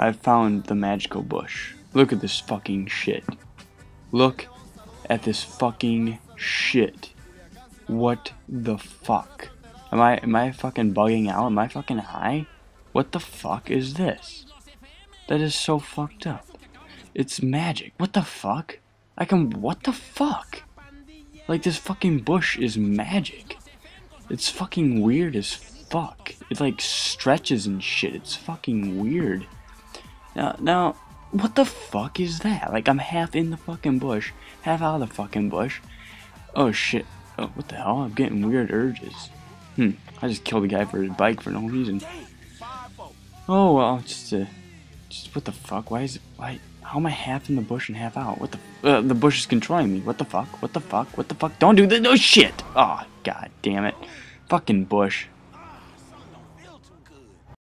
I found the magical bush. Look at this fucking shit. Look at this fucking shit. What the fuck? Am I am I fucking bugging out? Am I fucking high? What the fuck is this? That is so fucked up. It's magic. What the fuck? I can what the fuck? Like this fucking bush is magic. It's fucking weird as fuck. It like stretches and shit. It's fucking weird. Now now what the fuck is that? Like I'm half in the fucking bush, half out of the fucking bush. Oh shit. Oh, what the hell? I'm getting weird urges. Hmm. I just killed a guy for his bike for no reason. Oh well, just uh, just what the fuck? Why is it? Why? How am I half in the bush and half out? What the? Uh, the bush is controlling me. What the fuck? What the fuck? What the fuck? Don't do that! No shit! Oh god damn it! Fucking bush.